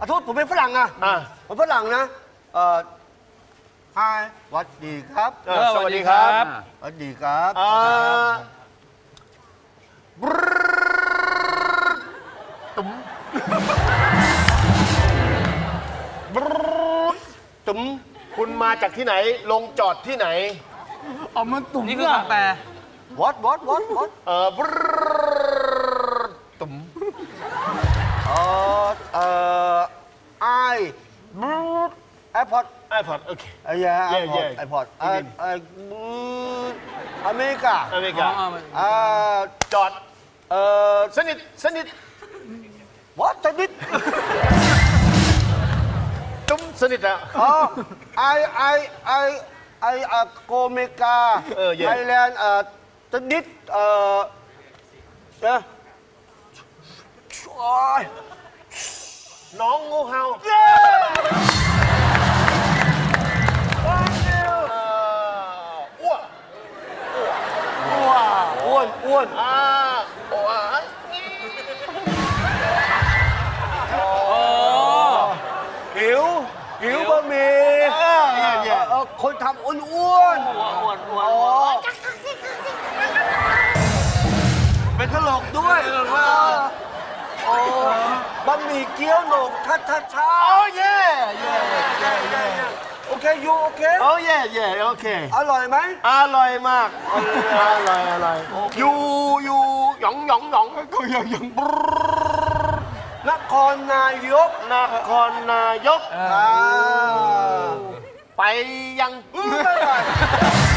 อะโทษผมเป็นฝรั่งอะอะผมฝรั่งนะเอ่อ Hi สวัสดีครับเออสวัสดีครับสวัสดีครับเอ่อตุ๋มคุณมาจากที่ไหนลงจอดที่ไหน เอามันตุ่มนี่คือคำแปล what what what what เออตุ๋มเอ่อ เอ่อ I airport ไอพอดโอเคเอ้ย airport yeah. airport เอ่อเอ่ออเมริกาอเมริกาอ่าจอดเอ่อสนิทสนิท what ชนิดจุ้มสนิทอะอ๋อ I I I I เอ่อโกเมกาเออ yeah โอ๊ยน้องงูเห่าเย้เอ่ออ้วกอ้วนอ้วนอ่าอ้วกหิวหิวบะหมี่เออเย่เย่เอ่อคนทำอ้วนอ้วนอ้วนอ้วนอ๋อเป็นตลกด้วยโอ้ บะหมี่เกี๊ยวหนกทัชชาชาโอ้เย่เย่เย่เย่โอเคยูโอเคโอ้เย่เย่โอเคอร่อยไหมอร่อยมาก อร่อยอร่อยอยู่อยู่หยองหยองหยองก็หยองหยองนครนายกนครนายกอ่าไปยังไม่เป็